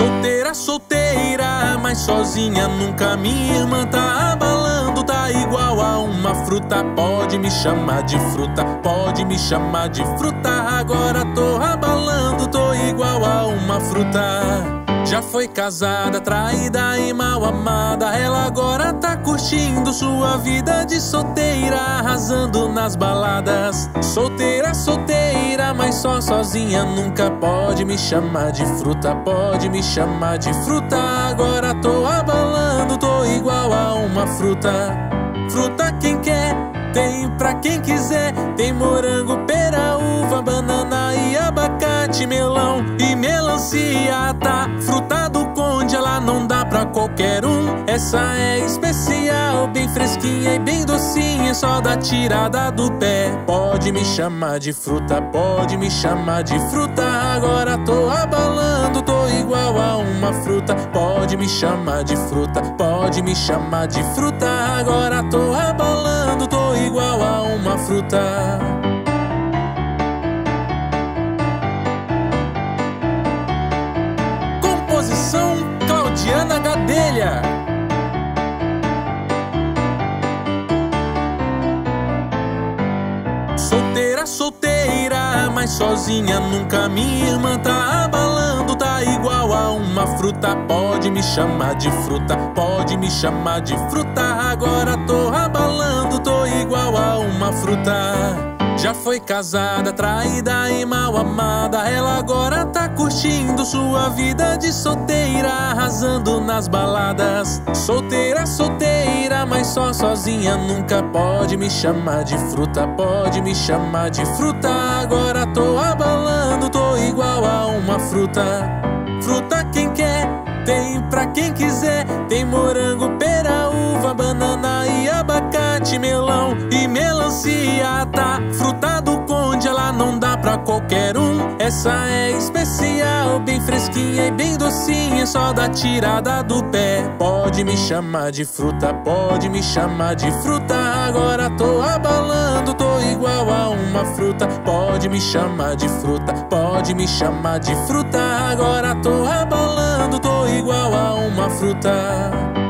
Solteira, solteira, mas sozinha nunca. Minha irmã tá abalando, tá igual a uma fruta. Pode me chamar de fruta, pode me chamar de fruta. Agora tô abalando, tô igual a uma fruta. Já foi casada, traída e mal amada. Ela agora tá curtindo sua vida de solteira, arrasando nas baladas. Mas só sozinha nunca pode me chamar de fruta. Pode me chamar de fruta. Agora tô abalando, tô igual a uma fruta. Fruta quem quer, tem pra quem quiser. Tem morango, pera, uva, banana e abacate, melão e melancia. Tá fruta pra qualquer um. Essa é especial, bem fresquinha e bem docinha, só da tirada do pé. Pode me chamar de fruta, pode me chamar de fruta. Agora tô abalando, tô igual a uma fruta. Pode me chamar de fruta, pode me chamar de fruta. Agora tô abalando, tô igual a uma fruta. Claudiana Gadelha. Solteira, solteira, mas sozinha nunca. Minha irmã tá abalando, tá igual a uma fruta. Pode me chamar de fruta, pode me chamar de fruta. Agora tô abalando, tô igual a uma fruta. Já foi casada, traída e mal amada. Ela agora tá curtindo sua vida de solteira, arrasando nas baladas. Solteira, solteira, mas só sozinha nunca pode me chamar de fruta. Pode me chamar de fruta. Agora tô abalando, tô igual a uma fruta. Fruta quem quer, tem pra quem quiser. Tem morango, pera, uva, banana e abacate. Tá fruta do conde, ela não dá pra qualquer um. Essa é especial, bem fresquinha e bem docinha, só da tirada do pé. Pode me chamar de fruta, pode me chamar de fruta. Agora tô abalando, tô igual a uma fruta. Pode me chamar de fruta, pode me chamar de fruta. Agora tô abalando, tô igual a uma fruta.